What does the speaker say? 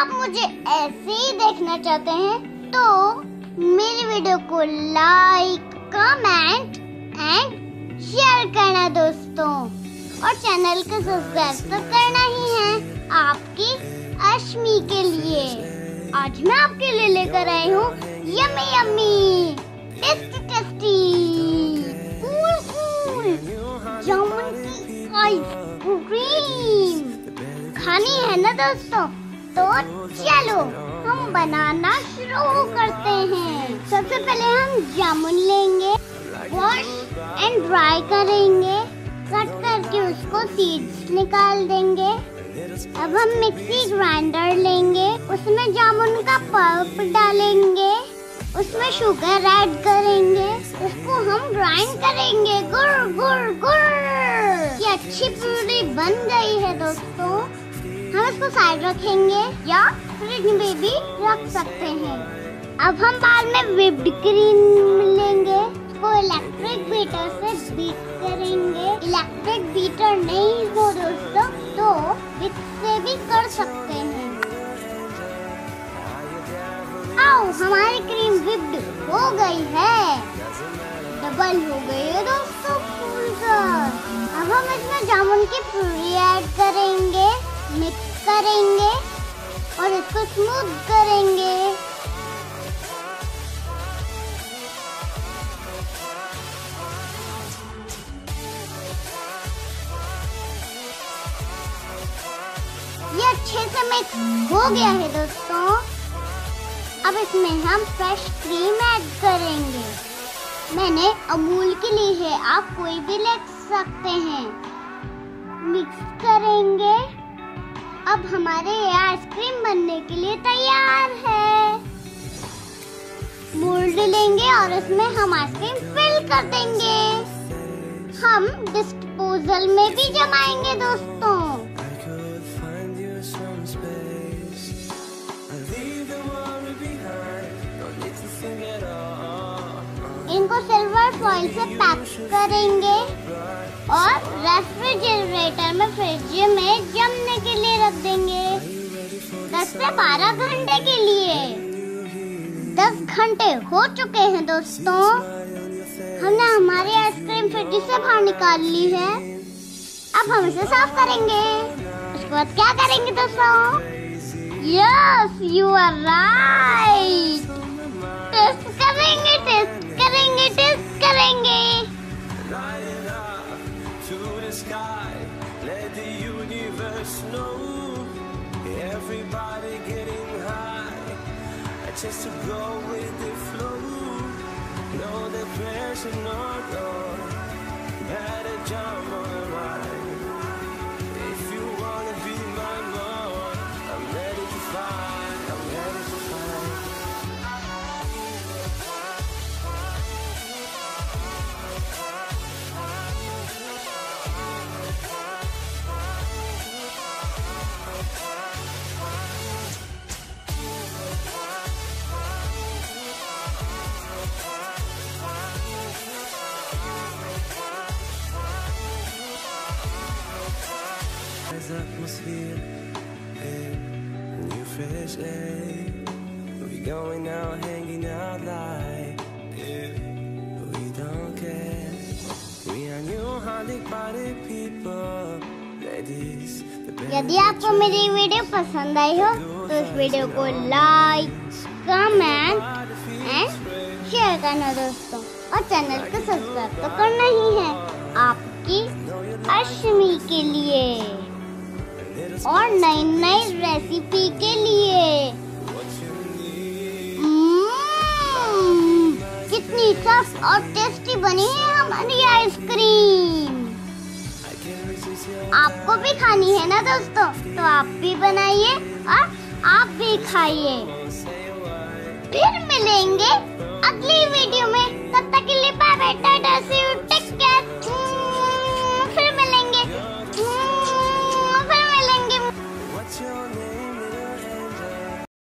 आप मुझे ऐसे ही देखना चाहते हैं तो मेरी वीडियो को लाइक कमेंट एंड शेयर करना दोस्तों। और चैनल को सब्सक्राइब तो करना ही है आपकी अश्मी के लिए। आज मैं आपके लिए लेकर आई हूँ yummy yummy, tasty tasty cool cool जामुन की आइसक्रीम खानी है ना दोस्तों? तो चलो, हम बनाना शुरू करते हैं। सबसे पहले हम जामुन लेंगे वॉश एंड ड्राई करेंगे। कट करके उसको सीड्स निकाल देंगे। अब हम मिक्सी ग्राइंडर लेंगे। उसमें जामुन का पल्प डालेंगे। उसमें शुगर ऐड करेंगे। उसको हम ग्राइंड करेंगे। गुड़ गुड़ गुड़! ये अच्छी पूरी बन गई है दोस्तों। हम इसको साइड रखेंगे या फ्रिज में भी रख सकते हैं। अब हम बाद में विप्ड क्रीम लेंगे। उसको इलेक्ट्रिक बीटर से बीट करेंगे। इलेक्ट्रिक बीटर नहीं हो दोस्तों तो विक से भी कर सकते हैं। आओ, हमारी क्रीम विप्ड हो गई है। डबल हो गई है दोस्तों अब हम इसमें जामुन की पूरी ऐड करेंगे। मिक्स करेंगे और इसको स्मूथ करेंगे। ये अच्छे से मिक्स हो गया है दोस्तों। अब इसमें हम फ्रेश क्रीम ऐड करेंगे। मैंने अमूल की ली है, आप कोई भी ले सकते हैं। अब हमारे आइसक्रीम बनने के लिए तैयार है। मोल्ड लेंगे और उसमें हम आइसक्रीम फिल कर देंगे। हम डिस्पोजल में भी जमाएँगे दोस्तों। इनको फॉइल से पैक करेंगे और रेफ्रिजरेटर में फ्रिज में जमने के लिए रख देंगे। 10 से 12 घंटे के लिए। 10 घंटे हो चुके हैं दोस्तों। हमने हमारी आइसक्रीम फ्रिज से बाहर निकाल ली है। अब हम इसे साफ़ करेंगे। उसके बाद क्या करेंगे दोस्तों? Yes you are right taste करेंगे टेस्ट करेंगे taste Stringy. Up to the sky. Let the universe know. Everybody getting high. Just to go with the flow. No depression, no. Atmosphere, yeah. new fresh air. We going out, hanging out like, yeah. We don't care. We are new Holly party people, ladies. यदि आपको मेरी video पसंद आई हो तो इस video को like comment and share करना दोस्तों और चैनल को सब्सक्राइब तो करना ही है आपकी अश्मी के लिए और नई नई रेसिपी के लिए। mmm, कितनी सॉफ्ट और टेस्टी बनी है हमारी आइसक्रीम आपको भी खानी है ना दोस्तों? तो आप भी बनाइए और आप भी खाइए। फिर मिलेंगे अगली वीडियो में। तब तक के लिए bye bye tata see you